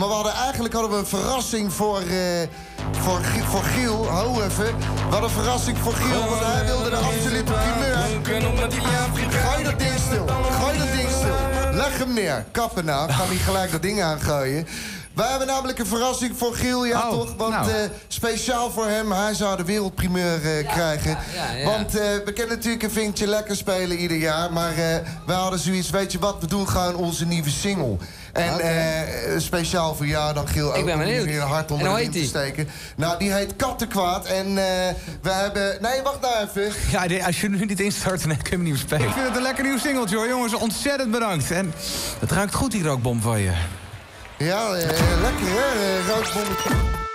Maar we hadden, eigenlijk hadden we een verrassing voor, eh, voor, voor Giel. Hou even. We hadden een verrassing voor Giel, want hij wilde de absolute primeur. Gooi dat ding stil. Gooi dat ding stil. Leg hem neer. Kappen nou. Ga niet gelijk dat ding aangooien. Wij hebben namelijk een verrassing voor Giel, ja Oh, toch? Want nou. eh, speciaal voor hem, hij zou de wereldprimeur eh, krijgen. ja, ja. Want eh, we kunnen natuurlijk een vinkje lekker spelen ieder jaar. Maar eh wij hadden zoiets, weet je wat, we doen gewoon onze nieuwe single. En eh, speciaal voor jou dan, Giel, ook ben om benieuwd. weer hart onder de te steken. Nou, die heet Kattenkwaad. En eh, we hebben... Nee, wacht nou even. Ja, als je nu niet instart, dan kun je hem niet meer spelen. Ik vind het een lekker nieuw singeltje hoor, jongens. Ontzettend bedankt. En het ruikt goed, die rookbom van je. Ja, eh, lekker hè, eh, rookbommetje.